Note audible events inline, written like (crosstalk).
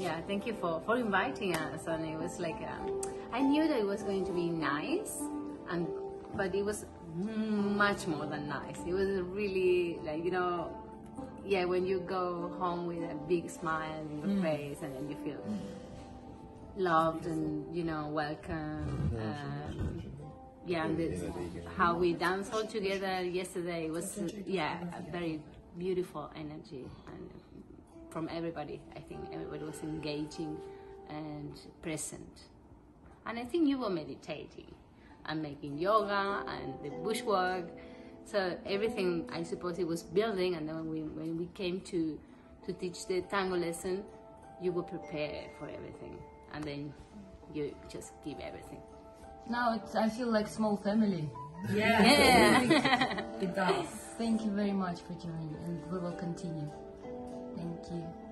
yeah, thank you for, for inviting us. And it was like, um, I knew that it was going to be nice, and but it was much more than nice. It was really like, you know, yeah, when you go home with a big smile in your face and then you feel loved and, you know, welcome. Um, yeah, and this, how we danced all together yesterday was, yeah, a very beautiful energy. And from everybody. I think everybody was engaging and present. And I think you were meditating and making yoga and the bushwork. So everything, I suppose, it was building. And then when we, when we came to, to teach the tango lesson, you were prepared for everything. And then you just give everything. Now I feel like small family. Yeah. (laughs) It does. Thank you very much for joining, and we will continue. You.